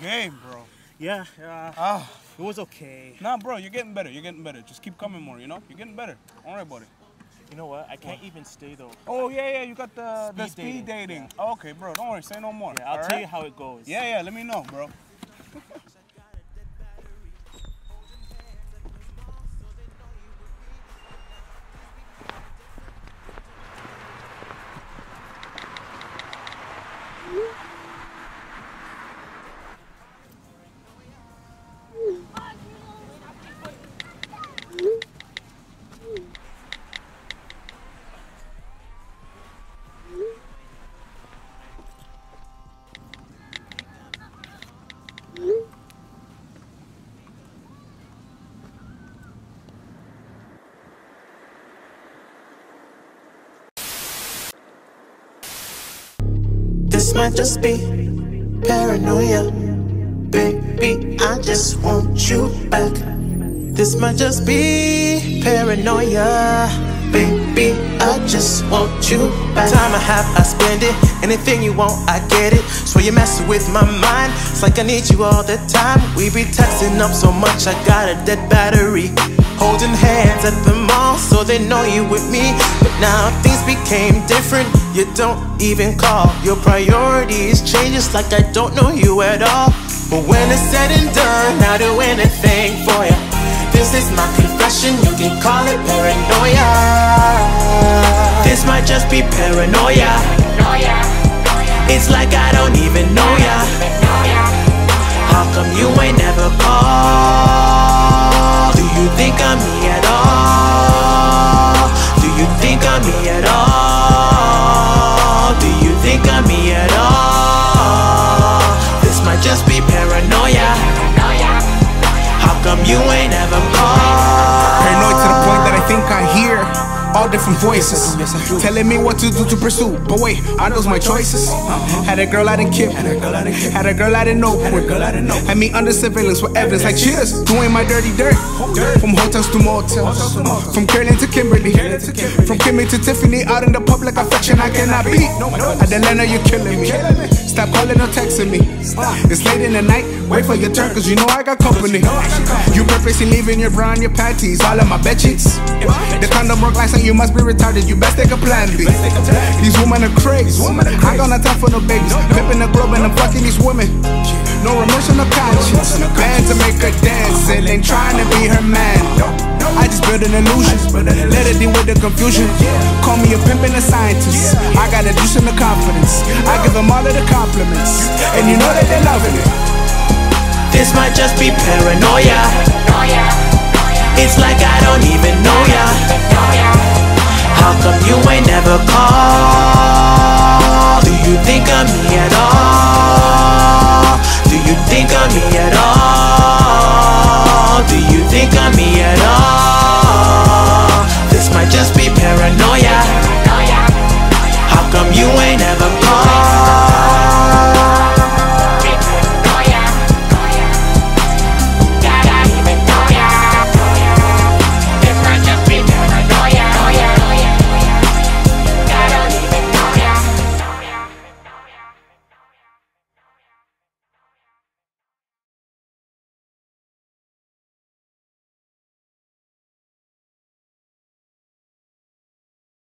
game, bro. Yeah, uh, Ah, it was okay. nah, bro, you're getting better. You're getting better. Just keep coming more. You know, you're getting better. All right, buddy. You know what? I can't even stay though. Oh yeah, yeah. You got the the Speed speed dating, dating. Oh, okay, bro. Don't worry. Say no more. Yeah, I'll all tell right? you how it goes. Yeah, yeah. Let me know, bro. This might just be paranoia. Baby, I just want you back. This might just be paranoia. Baby, I just want you back. Time I have, I spend it. Anything you want, I get it. So you're messing with my mind. It's like I need you all the time. We be texting up so much, I got a dead battery. Holding hands at the mall, they know you with me. But now things became different. You don't even call. Your priorities change, it's like I don't know you at all. But when it's said and done, I'll do anything for you. This is my confession, you can call it paranoia. This might just be paranoia. It's like I don't even know ya. You ain't ever? Paranoid to the point that I think I hear all different voices telling me what to do to pursue. But wait, are those my choices? Had a girl I didn't Kip, had a girl out in Oakwood, had me under surveillance with evidence like cheers, doing my dirty dirt. From hotels to motels, from Caroline to Kimberly, from Kimmy to Tiffany, out in the public affection I cannot beat. Adelena, you're you killing me. Stop calling or texting me. It's late in the night, wait for your turn, cause you know I got company. You purposely leaving your bra and your panties, all of my bed sheets. The condom work like you must be retarded, you best take a plan B. These women are crazy. I got no time for no babies. Pimping the globe and I'm fucking these women. No no conscience. Band to make her dance and ain't trying to be her man. I just build an illusion. Let her deal with the confusion. Call me a pimp and a scientist. I got a juice and the confidence. I give them all of the compliments. And you know that they're loving it. This might just be paranoia. It's like I don't even know ya. How come you ain't never called? Do you think I'm me at all? Do you think I'm me at all? Do you think I'm me